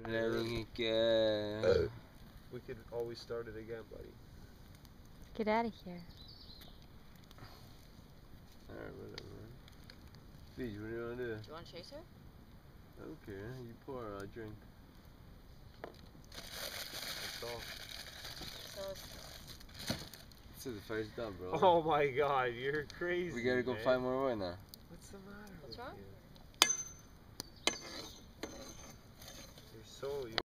started it Nej, early. Nicke. We could always start it again, buddy. Get out of here. Alright, whatever. Beach, what do you wanna do? Do you want to chase her? I don't care. You pour, I'll drink. That's all. So This is the first dub, bro. Oh my god, you're crazy. we gotta go man. find more wood now. What's the matter What's with wrong? you? So